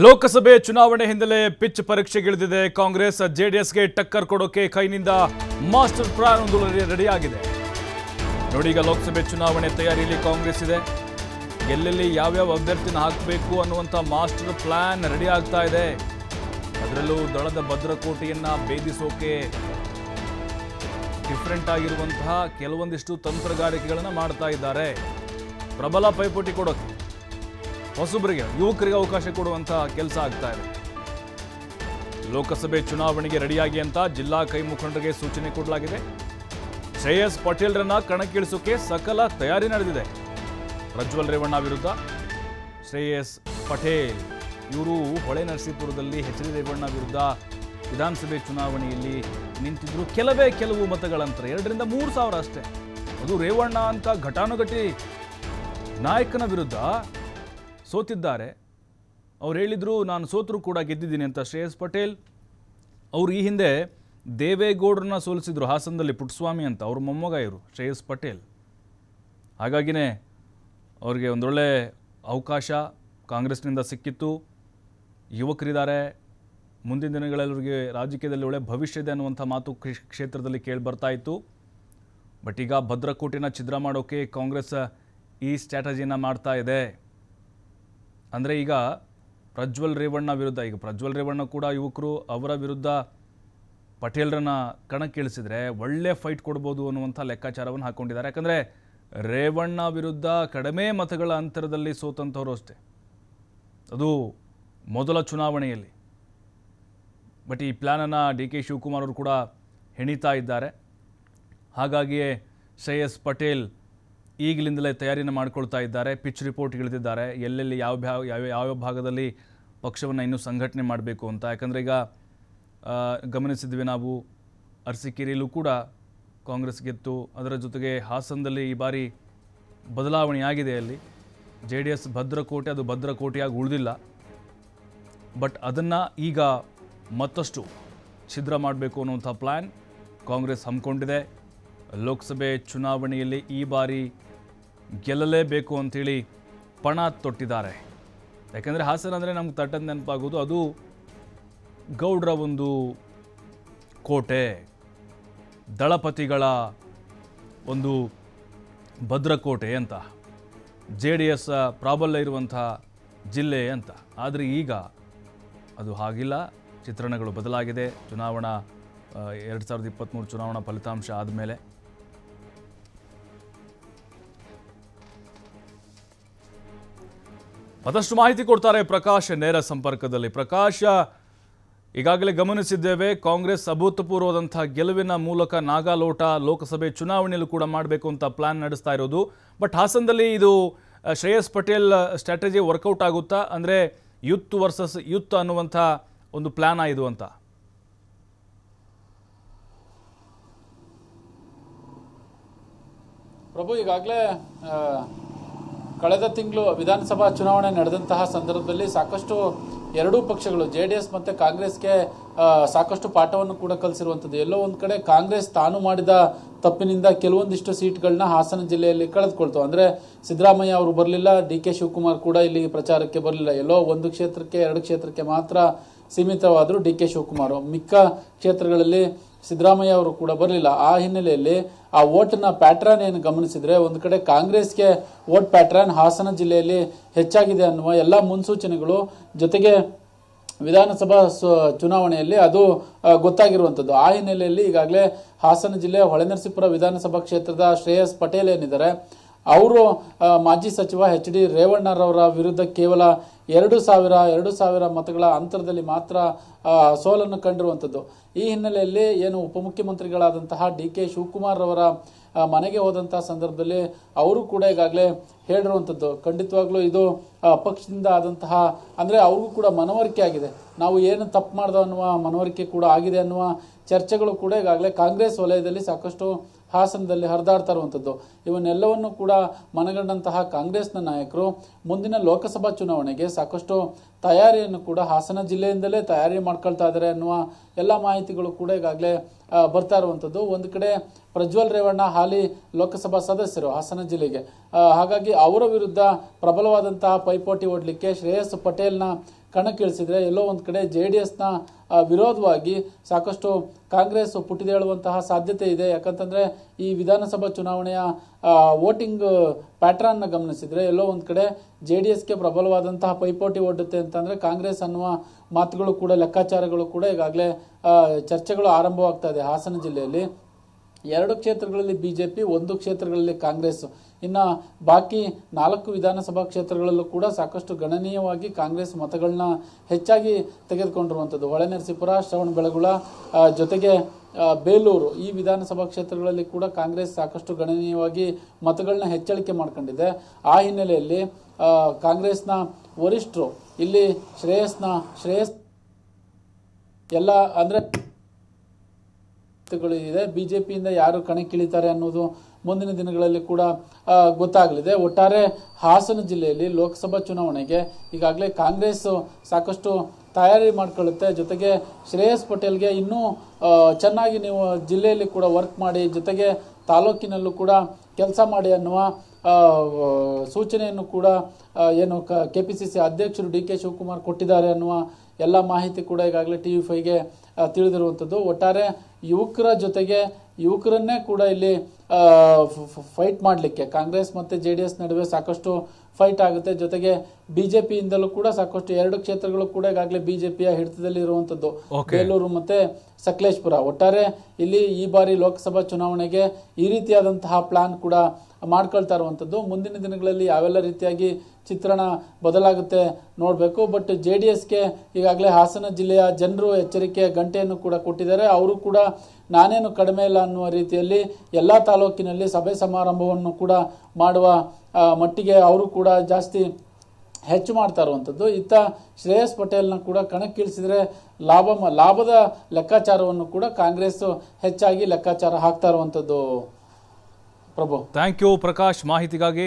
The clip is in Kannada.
ಲೋಕಸಭೆ ಚುನಾವಣೆ ಹಿನ್ನೆಲೆ ಪಿಚ್ ಪರೀಕ್ಷೆಗಿಳಿದಿದೆ ಕಾಂಗ್ರೆಸ್, ಜೆಡಿಎಸ್ಗೆ ಟಕ್ಕರ್ ಕೊಡೋಕೆ ಕೈನಿಂದ ಮಾಸ್ಟರ್ ಪ್ಲಾನ್ ಒಂದು ರೆಡಿಯಾಗಿದೆ. ನೋಡಿ, ಈಗ ಲೋಕಸಭೆ ಚುನಾವಣೆ ತಯಾರಿಯಲ್ಲಿ ಕಾಂಗ್ರೆಸ್ ಇದೆ. ಎಲ್ಲೆಲ್ಲಿ ಯಾವ್ಯಾವ ಅಭ್ಯರ್ಥಿನ ಹಾಕಬೇಕು ಅನ್ನುವಂಥ ಮಾಸ್ಟರ್ ಪ್ಲಾನ್ ರೆಡಿ ಆಗ್ತಾ ಇದೆ. ಅದರಲ್ಲೂ ದಳದ ಭದ್ರಕೋಟೆಯನ್ನು ಭೇದಿಸೋಕೆ ಡಿಫ್ರೆಂಟ್ ಆಗಿರುವಂತಹ ಕೆಲವೊಂದಿಷ್ಟು ತಂತ್ರಗಾರಿಕೆಗಳನ್ನು ಮಾಡ್ತಾ ಇದ್ದಾರೆ. ಪ್ರಬಲ ಪೈಪೋಟಿ ಕೊಡೋಕೆ. ಹೊಸಬರಿಗೆ ಯುವಕರಿಗೆ ಅವಕಾಶ ಕೊಡುವಂತಹ ಕೆಲಸ ಆಗ್ತಾ ಇದೆ. ಲೋಕಸಭೆ ಚುನಾವಣೆಗೆ ರೆಡಿಯಾಗಿ ಅಂತ ಜಿಲ್ಲಾ ಕೈ ಮುಖಂಡರಿಗೆ ಸೂಚನೆ ಕೊಡಲಾಗಿದೆ. ಶ್ರೇಯಸ್ ಪಟೇಲ್ರನ್ನ ಕಣಕ್ಕಿಳಿಸೋಕೆ ಸಕಲ ತಯಾರಿ ನಡೆದಿದೆ. ಪ್ರಜ್ವಲ್ ರೇವಣ್ಣ ವಿರುದ್ಧ ಶ್ರೇಯಸ್ ಪಟೇಲ್. ಇವರು ಹೊಳೆ ನರಸೀಪುರದಲ್ಲಿ ಎಚ್ ಡಿ ರೇವಣ್ಣ ವಿರುದ್ಧ ವಿಧಾನಸಭೆ ಚುನಾವಣೆಯಲ್ಲಿ ನಿಂತಿದ್ರು. ಕೆಲವೇ ಕೆಲವು ಮತಗಳಂತರ ಎರಡರಿಂದ ಮೂರು ಸಾವಿರ ಅಷ್ಟೇ. ಅದು ರೇವಣ್ಣ ಅಂತ ಘಟಾನುಘಟಿ ನಾಯಕನ ವಿರುದ್ಧ ಸೋತಿದ್ದಾರೆ. ಅವ್ರು ಹೇಳಿದರು, ನಾನು ಸೋತರೂ ಕೂಡ ಗೆದ್ದಿದ್ದೀನಿ ಅಂತ ಶ್ರೇಯಸ್ ಪಟೇಲ್. ಅವರು ಈ ಹಿಂದೆ ದೇವೇಗೌಡರನ್ನ ಸೋಲಿಸಿದ್ರು, ಹಾಸನದಲ್ಲಿ ಪುಟ್ಟಸ್ವಾಮಿ ಅಂತ. ಅವ್ರ ಮೊಮ್ಮಗ ಇವರು, ಶ್ರೇಯಸ್ ಪಟೇಲ್. ಹಾಗಾಗಿನೇ ಅವ್ರಿಗೆ ಒಂದೊಳ್ಳೆ ಅವಕಾಶ ಕಾಂಗ್ರೆಸ್ನಿಂದ ಸಿಕ್ಕಿತ್ತು. ಯುವಕರಿದ್ದಾರೆ. ಮುಂದಿನ ದಿನಗಳಲ್ಲಿ ಅವರಿಗೆ ರಾಜಕೀಯದಲ್ಲಿ ಒಳ್ಳೆ ಭವಿಷ್ಯ ಇದೆ ಅನ್ನುವಂಥ ಮಾತು ಕೃಷಿ ಕ್ಷೇತ್ರದಲ್ಲಿ ಕೇಳಿ ಬರ್ತಾ ಇತ್ತು. ಬಟ್ ಈಗ ಭದ್ರಕೋಟೆನ ಛಿದ್ರ ಮಾಡೋಕ್ಕೆ ಕಾಂಗ್ರೆಸ್ ಈ ಸ್ಟ್ರಾಟಜಿನ ಮಾಡ್ತಾ ಇದೆ. ಅಂದರೆ ಈಗ ಪ್ರಜ್ವಲ್ ರೇವಣ್ಣ ವಿರುದ್ಧ, ಈಗ ಪ್ರಜ್ವಲ್ ರೇವಣ್ಣ ಕೂಡ ಯುವಕರು ಅವರ ವಿರುದ್ಧ ಪಟೇಲ್ರನ್ನ ಕಣಕ್ಕಿಳಿಸಿದರೆ ಒಳ್ಳೆ ಫೈಟ್ ಕೊಡ್ಬೋದು ಅನ್ನುವಂಥ ಲೆಕ್ಕಾಚಾರವನ್ನು ಹಾಕ್ಕೊಂಡಿದ್ದಾರೆ ಯಾಕಂದರೆ ರೇವಣ್ಣ ವಿರುದ್ಧ ಕಡಿಮೆ ಮತಗಳ ಅಂತರದಲ್ಲಿ ಸೋತಂಥವರು ಅಷ್ಟೇ. ಅದು ಮೊದಲ ಚುನಾವಣೆಯಲ್ಲಿ. ಬಟ್ ಈ ಪ್ಲ್ಯಾನನ್ನು ಡಿ ಕೆ ಶಿವಕುಮಾರ್ ಅವರು ಕೂಡ ಹೆಣಿತಾ ಇದ್ದಾರೆ. ಹಾಗಾಗಿಯೇ ಶ್ರೇಯಸ್ ಪಟೇಲ್ ಈಗಲಿಂದಲೇ ತಯಾರಿಯನ್ನು ಮಾಡ್ಕೊಳ್ತಾ ಇದ್ದಾರೆ. ಪಿಚ್ ರಿಪೋರ್ಟ್ ಇಳಿದಿದ್ದಾರೆ ಎಲ್ಲೆಲ್ಲಿ ಯಾವ ಯಾವ ಯಾವ ಭಾಗದಲ್ಲಿ ಪಕ್ಷವನ್ನು ಇನ್ನೂ ಸಂಘಟನೆ ಮಾಡಬೇಕು ಅಂತ. ಯಾಕಂದರೆ ಈಗ ಗಮನಿಸಿದ್ವಿ ನಾವು ಅರಸಿಕೇರಿಯಲ್ಲೂ ಕೂಡ ಕಾಂಗ್ರೆಸ್ ಗೆತ್ತು ಅದರ ಜೊತೆಗೆ ಹಾಸನದಲ್ಲಿ ಈ ಬಾರಿ ಬದಲಾವಣೆಯಾಗಿದೆ ಅಲ್ಲಿ. ಜೆ ಡಿ ಎಸ್ ಭದ್ರಕೋಟೆ, ಅದು ಭದ್ರಕೋಟೆಯಾಗಿ ಉಳಿದಿಲ್ಲ. ಬಟ್ ಅದನ್ನು ಈಗ ಮತ್ತಷ್ಟು ಛಿದ್ರ ಮಾಡಬೇಕು ಅನ್ನುವಂಥ ಪ್ಲ್ಯಾನ್ ಕಾಂಗ್ರೆಸ್ ಹಮ್ಮಿಕೊಂಡಿದೆ. ಲೋಕಸಭೆ ಚುನಾವಣೆಯಲ್ಲಿ ಈ ಬಾರಿ ಗೆಲ್ಲಲೇಬೇಕು ಅಂಥೇಳಿ ಪಣ ತೊಟ್ಟಿದ್ದಾರೆ. ಯಾಕೆಂದರೆ ಹಾಸನ ಅಂದರೆ ನಮ್ಗೆ ತಟ್ಟದ ನೆನಪಾಗೋದು, ಅದು ಗೌಡರ ಒಂದು ಕೋಟೆ, ದಳಪತಿಗಳ ಒಂದು ಭದ್ರಕೋಟೆ ಅಂತ, ಜೆ ಡಿ ಎಸ್ ಪ್ರಾಬಲ್ಯ ಇರುವಂಥ ಜಿಲ್ಲೆ ಅಂತ. ಆದರೆ ಈಗ ಅದು ಹಾಗಿಲ್ಲ, ಚಿತ್ರಣಗಳು ಬದಲಾಗಿದೆ, ಚುನಾವಣಾ ಎರಡು ಸಾವಿರದ ಇಪ್ಪತ್ತ್ಮೂರು ಚುನಾವಣಾ ಫಲಿತಾಂಶ ಆದಮೇಲೆ. ಮತ್ತಷ್ಟು ಮಾಹಿತಿ ಕೊಡ್ತಾರೆ ಪ್ರಕಾಶ್ ನೇರ ಸಂಪರ್ಕದಲ್ಲಿ. ಪ್ರಕಾಶ, ಈಗಾಗಲೇ ಗಮನಿಸಿದ್ದೇವೆ, ಕಾಂಗ್ರೆಸ್ ಅಭೂತಪೂರ್ವದಂಥ ಗೆಲುವಿನ ಮೂಲಕ ನಾಗಾಲೋಟ ಲೋಕಸಭೆ ಚುನಾವಣೆಯಲ್ಲೂ ಕೂಡ ಮಾಡಬೇಕು ಅಂತ ಪ್ಲಾನ್ ನಡೆಸ್ತಾ ಇರೋದು. ಬಟ್ ಹಾಸನದಲ್ಲಿ ಇದು ಶ್ರೇಯಸ್ ಪಟೇಲ್ ಸ್ಟ್ರಾಟಜಿ ವರ್ಕೌಟ್ ಆಗುತ್ತಾ? ಅಂದರೆ ಯುತ್ ವರ್ಸಸ್ ಯುತ್ ಅನ್ನುವಂಥ ಒಂದು ಪ್ಲಾನ್ ಇದು ಅಂತ. ಪ್ರಭು, ಈಗಾಗಲೇ ಕಳೆದ ತಿಂಗಳು ವಿಧಾನಸಭಾ ಚುನಾವಣೆ ನಡೆದಂತಹ ಸಂದರ್ಭದಲ್ಲಿ ಸಾಕಷ್ಟು ಎರಡೂ ಪಕ್ಷಗಳು ಜೆ ಡಿ ಎಸ್ ಮತ್ತು ಕಾಂಗ್ರೆಸ್ಗೆ ಸಾಕಷ್ಟು ಪಾಠವನ್ನು ಕೂಡ ಕಲಿಸಿರುವಂಥದ್ದು. ಎಲ್ಲೋ ಒಂದು ಕಡೆ ಕಾಂಗ್ರೆಸ್ ತಾನು ಮಾಡಿದ ತಪ್ಪಿನಿಂದ ಕೆಲವೊಂದಿಷ್ಟು ಸೀಟ್ಗಳನ್ನ ಹಾಸನ ಜಿಲ್ಲೆಯಲ್ಲಿ ಕಳೆದುಕೊಳ್ತು. ಅಂದರೆ ಸಿದ್ದರಾಮಯ್ಯ ಅವರು ಬರಲಿಲ್ಲ, ಡಿ ಕೆ ಶಿವಕುಮಾರ್ ಕೂಡ ಇಲ್ಲಿ ಪ್ರಚಾರಕ್ಕೆ ಬರಲಿಲ್ಲ. ಎಲ್ಲೋ ಒಂದು ಕ್ಷೇತ್ರಕ್ಕೆ, ಎರಡು ಕ್ಷೇತ್ರಕ್ಕೆ ಮಾತ್ರ ಸೀಮಿತವಾದರೂ ಡಿ ಕೆ ಶಿವಕುಮಾರ್. ಮಿಕ್ಕ ಕ್ಷೇತ್ರಗಳಲ್ಲಿ ಸಿದ್ದರಾಮಯ್ಯ ಅವರು ಕೂಡ ಬರಲಿಲ್ಲ. ಆ ಹಿನ್ನೆಲೆಯಲ್ಲಿ ಆ ಓಟ್ನ ಪ್ಯಾಟ್ರನ್ ಏನು ಗಮನಿಸಿದ್ರೆ ಒಂದು ಕಡೆ ಕಾಂಗ್ರೆಸ್ಗೆ ಓಟ್ ಪ್ಯಾಟ್ರನ್ ಹಾಸನ ಜಿಲ್ಲೆಯಲ್ಲಿ ಹೆಚ್ಚಾಗಿದೆ ಅನ್ನುವ ಎಲ್ಲ ಮುನ್ಸೂಚನೆಗಳು ಜೊತೆಗೆ ವಿಧಾನಸಭಾ ಚುನಾವಣೆಯಲ್ಲಿ ಅದು ಗೊತ್ತಾಗಿರುವಂಥದ್ದು ಆ ಹಿನ್ನೆಲೆಯಲ್ಲಿ ಈಗಾಗಲೇ ಹಾಸನ ಜಿಲ್ಲೆ ಹೊಳೆನರಸೀಪುರ ವಿಧಾನಸಭಾ ಕ್ಷೇತ್ರದ ಶ್ರೇಯಸ್ ಪಟೇಲ್ ಏನಿದ್ದಾರೆ ಅವರು ಮಾಜಿ ಸಚಿವ ಎಚ್ ಡಿ ರೇವಣ್ಣರವರ ವಿರುದ್ಧ ಕೇವಲ ಎರಡು ಸಾವಿರ ಎರಡು ಸಾವಿರ ಮತಗಳ ಅಂತರದಲ್ಲಿ ಮಾತ್ರ ಸೋಲನ್ನು ಕಂಡಿರುವಂಥದ್ದು ಈ ಹಿನ್ನೆಲೆಯಲ್ಲಿ ಏನು ಉಪಮುಖ್ಯಮಂತ್ರಿಗಳಾದಂತಹ ಡಿ ಕೆ ಶಿವಕುಮಾರ್ ಅವರ ಮನೆಗೆ ಹೋದಂತಹ ಸಂದರ್ಭದಲ್ಲಿ ಅವರು ಕೂಡ ಈಗಾಗಲೇ ಹೇಳಿರುವಂಥದ್ದು ಖಂಡಿತವಾಗ್ಲೂ ಇದು ಪಕ್ಷದಿಂದ ಆದಂತಹ, ಅಂದರೆ ಅವ್ರಿಗೂ ಕೂಡ ಮನವರಿಕೆ ಆಗಿದೆ. ನಾವು ಏನು ತಪ್ಪು ಮಾಡ್ದೋ ಅನ್ನುವ ಮನವರಿಕೆ ಕೂಡ ಆಗಿದೆ ಅನ್ನುವ ಚರ್ಚೆಗಳು ಕೂಡ ಈಗಾಗಲೇ ಕಾಂಗ್ರೆಸ್ ವಲಯದಲ್ಲಿ ಸಾಕಷ್ಟು ಹಾಸನದಲ್ಲಿ ಹರಿದಾಡ್ತಾ ಇರುವಂಥದ್ದು ಇವನ್ನೆಲ್ಲವನ್ನು ಕೂಡ ಮನಗಂಡಂತಹ ಕಾಂಗ್ರೆಸ್ನ ನಾಯಕರು ಮುಂದಿನ ಲೋಕಸಭಾ ಚುನಾವಣೆಗೆ ಸಾಕಷ್ಟು ತಯಾರಿಯನ್ನು ಕೂಡ ಹಾಸನ ಜಿಲ್ಲೆಯಿಂದಲೇ ತಯಾರಿ ಮಾಡ್ಕೊಳ್ತಾ ಇದ್ದಾರೆ ಅನ್ನುವ ಎಲ್ಲ ಮಾಹಿತಿಗಳು ಕೂಡ ಈಗಾಗಲೇ ಬರ್ತಾ ಇರುವಂಥದ್ದು ಒಂದು ಕಡೆ ಪ್ರಜ್ವಲ್ ರೇವಣ್ಣ ಹಾಲಿ ಲೋಕಸಭಾ ಸದಸ್ಯರು ಹಾಸನ ಜಿಲ್ಲೆಗೆ. ಹಾಗಾಗಿ ಅವರ ವಿರುದ್ಧ ಪ್ರಬಲವಾದಂತಹ ಪೈಪೋಟಿ ಓಡಲಿಕ್ಕೆ ಶ್ರೇಯಸ್ ಪಟೇಲ್ನ ಕಣಕ್ಕಿಳಿಸಿದ್ರೆ ಎಲ್ಲೋ ಒಂದು ಕಡೆ ಜೆ ಡಿ ಎಸ್ನ ವಿರೋಧವಾಗಿ ಸಾಕಷ್ಟು ಕಾಂಗ್ರೆಸ್ ಪುಟಿದೇಳುವಂತಹ ಸಾಧ್ಯತೆ ಇದೆ. ಯಾಕಂತಂದರೆ ಈ ವಿಧಾನಸಭಾ ಚುನಾವಣೆಯ ವೋಟಿಂಗ್ ಪ್ಯಾಟ್ರನ್ನ ಗಮನಿಸಿದರೆ ಎಲ್ಲೋ ಒಂದು ಕಡೆ ಜೆ ಡಿ ಎಸ್ಗೆ ಪ್ರಬಲವಾದಂತಹ ಪೈಪೋಟಿ ಒಡ್ಡುತ್ತೆ ಅಂತಂದರೆ ಕಾಂಗ್ರೆಸ್ ಅನ್ನುವ ಮಾತುಗಳು ಕೂಡ, ಲೆಕ್ಕಾಚಾರಗಳು ಕೂಡ ಈಗಾಗಲೇ ಚರ್ಚೆಗಳು ಆರಂಭವಾಗ್ತಾ ಇದೆ ಹಾಸನ ಜಿಲ್ಲೆಯಲ್ಲಿ. ಎರಡು ಕ್ಷೇತ್ರಗಳಲ್ಲಿ ಬಿಜೆಪಿ ಒಂದು ಕ್ಷೇತ್ರಗಳಲ್ಲಿ ಕಾಂಗ್ರೆಸ್. ಇನ್ನ ಬಾಕಿ ನಾಲ್ಕು ವಿಧಾನಸಭಾ ಕ್ಷೇತ್ರಗಳಲ್ಲೂ ಕೂಡ ಸಾಕಷ್ಟು ಗಣನೀಯವಾಗಿ ಕಾಂಗ್ರೆಸ್ ಮತಗಳನ್ನ ಹೆಚ್ಚಾಗಿ ತೆಗೆದುಕೊಂಡಿರುವಂಥದ್ದು. ಹೊಳೆನರಸೀಪುರ ಶ್ರವಣಬೆಳಗುಳ ಜೊತೆಗೆ ಬೇಲೂರು ಈ ವಿಧಾನಸಭಾ ಕ್ಷೇತ್ರಗಳಲ್ಲಿ ಕೂಡ ಕಾಂಗ್ರೆಸ್ ಸಾಕಷ್ಟು ಗಣನೀಯವಾಗಿ ಮತಗಳನ್ನ ಹೆಚ್ಚಳಿಕೆ ಮಾಡ್ಕೊಂಡಿದೆ. ಆ ಹಿನ್ನೆಲೆಯಲ್ಲಿ ಕಾಂಗ್ರೆಸ್ನ ವರಿಷ್ಠರು ಇಲ್ಲಿ ಶ್ರೇಯಸ್ನ, ಶ್ರೇಯಸ್ ಎಲ್ಲ ಅಂದ್ರೆ ಇದೆ. ಬಿಜೆಪಿಯಿಂದ ಯಾರು ಕಣಕ್ಕಿಳಿತಾರೆ ಅನ್ನೋದು ಮುಂದಿನ ದಿನಗಳಲ್ಲಿ ಕೂಡ ಗೊತ್ತಾಗಲಿದೆ. ಒಟ್ಟಾರೆ ಹಾಸನ ಜಿಲ್ಲೆಯಲ್ಲಿ ಲೋಕಸಭಾ ಚುನಾವಣೆಗೆ ಈಗಾಗಲೇ ಕಾಂಗ್ರೆಸ್ ಸಾಕಷ್ಟು ತಯಾರಿ ಮಾಡ್ಕೊಳ್ಳುತ್ತೆ. ಜೊತೆಗೆ ಶ್ರೇಯಸ್ ಪಟೇಲ್ಗೆ ಇನ್ನೂ ಚೆನ್ನಾಗಿ ನೀವು ಜಿಲ್ಲೆಯಲ್ಲಿ ಕೂಡ ವರ್ಕ್ ಮಾಡಿ, ಜೊತೆಗೆ ತಾಲೂಕಿನಲ್ಲೂ ಕೂಡ ಕೆಲಸ ಮಾಡಿ ಅನ್ನುವ ಸೂಚನೆಯನ್ನು ಕೂಡ ಏನು ಏನು ಕೆ ಪಿ ಸಿ ಸಿ ಅಧ್ಯಕ್ಷರು ಡಿ ಕೆ ಶಿವಕುಮಾರ್ ಕೊಟ್ಟಿದ್ದಾರೆ ಅನ್ನುವ ಎಲ್ಲ ಮಾಹಿತಿ ಕೂಡ ಈಗಾಗಲೇ ಟಿ ವಿ ಫೈಗೆ ತಿಳಿದಿರುವಂಥದ್ದು. ಒಟ್ಟಾರೆ ಯುವಕರ ಜೊತೆಗೆ ಯುವಕರನ್ನೇ ಕೂಡ ಇಲ್ಲಿ ಫೈಟ್ ಮಾಡಲಿಕ್ಕೆ ಕಾಂಗ್ರೆಸ್ ಮತ್ತು ಜೆ ಡಿ ಎಸ್ ನಡುವೆ ಸಾಕಷ್ಟು ಫೈಟ್ ಆಗುತ್ತೆ. ಜೊತೆಗೆ ಬಿಜೆಪಿಯಿಂದಲೂ ಕೂಡ ಸಾಕಷ್ಟು ಎರಡು ಕ್ಷೇತ್ರಗಳು ಕೂಡ ಈಗಾಗಲೇ ಬಿಜೆಪಿಯ ಹಿಡಿತದಲ್ಲಿ ಇರುವಂಥದ್ದು. ಬೇಲೂರು ಮತ್ತು ಸಕಲೇಶ್ಪುರ. ಒಟ್ಟಾರೆ ಇಲ್ಲಿ ಈ ಬಾರಿ ಲೋಕಸಭಾ ಚುನಾವಣೆಗೆ ಈ ರೀತಿಯಾದಂತಹ ಪ್ಲಾನ್ ಕೂಡ ಮಾಡ್ಕೊಳ್ತಾ ಇರುವಂಥದ್ದು. ಮುಂದಿನ ದಿನಗಳಲ್ಲಿ ಯಾವೆಲ್ಲ ರೀತಿಯಾಗಿ ಚಿತ್ರಣ ಬದಲಾಗುತ್ತೆ ನೋಡಬೇಕು. ಬಟ್ ಜೆ ಡಿ ಎಸ್ಗೆ ಈಗಾಗಲೇ ಹಾಸನ ಜಿಲ್ಲೆಯ ಜನರು ಎಚ್ಚರಿಕೆಯ ಗಂಟೆಯನ್ನು ಕೂಡ ಕೊಟ್ಟಿದ್ದಾರೆ. ಅವರು ಕೂಡ ನಾನೇನು ಕಡಿಮೆ ಇಲ್ಲ ಅನ್ನುವ ರೀತಿಯಲ್ಲಿ ಎಲ್ಲ ತಾಲೂಕಿನಲ್ಲಿ ಸಭೆ ಸಮಾರಂಭವನ್ನು ಕೂಡ ಮಾಡುವ ಮಟ್ಟಿಗೆ ಅವರು ಕೂಡ ಜಾಸ್ತಿ ಹೆಚ್ಚು ಮಾಡ್ತಾ ಇರುವಂಥದ್ದು ಇತ್ತ ಶ್ರೇಯಸ್ ಪಟೇಲ್ನ ಕೂಡ ಕಣಕ್ಕಿಳಿಸಿದರೆ ಲಾಭ, ಲಾಭದ ಲೆಕ್ಕಾಚಾರವನ್ನು ಕೂಡ ಕಾಂಗ್ರೆಸ್ ಹೆಚ್ಚಾಗಿ ಲೆಕ್ಕಾಚಾರ ಹಾಕ್ತಾ ಇರುವಂಥದ್ದು ಪ್ರಭು. ಥ್ಯಾಂಕ್ ಯು ಪ್ರಕಾಶ್ ಮಾಹಿತಿಗಾಗಿ